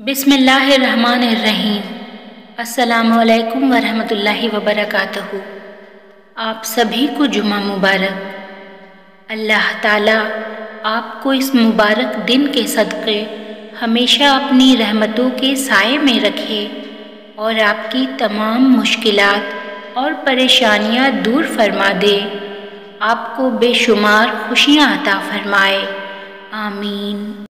बिसमीम अल्लाम वरहमतुल्लाहि वबरकातुहू। आप सभी को जुमा मुबारक। अल्लाह ताला आपको इस मुबारक दिन के सदक़े हमेशा अपनी रहमतों के साय में रखे और आपकी तमाम मुश्किलात और परेशानियाँ दूर फरमा दे। आपको बेशुमार खुशियाँ अता फरमाए। आमीन।